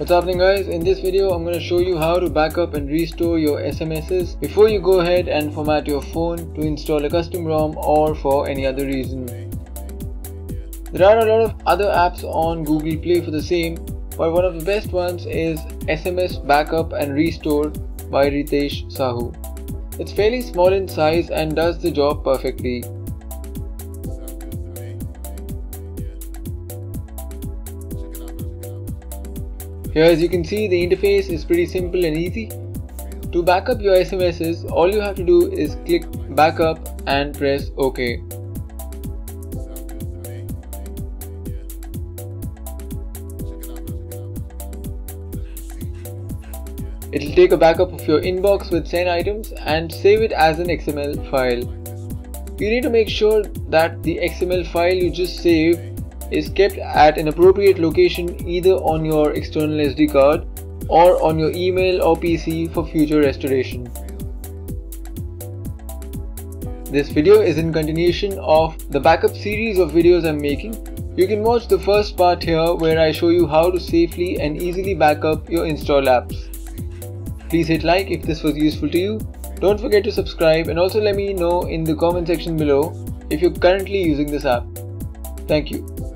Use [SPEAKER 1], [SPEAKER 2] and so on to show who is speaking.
[SPEAKER 1] What's happening guys? In this video I'm going to show you how to backup and restore your SMSs before you go ahead and format your phone to install a custom ROM or for any other reason. There are a lot of other apps on Google Play for the same but one of the best ones is SMS Backup and Restore by Ritesh Sahu. It's fairly small in size and does the job perfectly. Here as you can see the interface is pretty simple and easy. To backup your SMSs all you have to do is click backup and press OK. It'll take a backup of your inbox with sent items and save it as an XML file. You need to make sure that the XML file you just saved is kept at an appropriate location either on your external SD card or on your email or PC for future restoration. This video is in continuation of the backup series of videos I'm making. You can watch the first part here where I show you how to safely and easily backup your installed apps. Please hit like if this was useful to you. Don't forget to subscribe and also let me know in the comment section below if you're currently using this app. Thank you.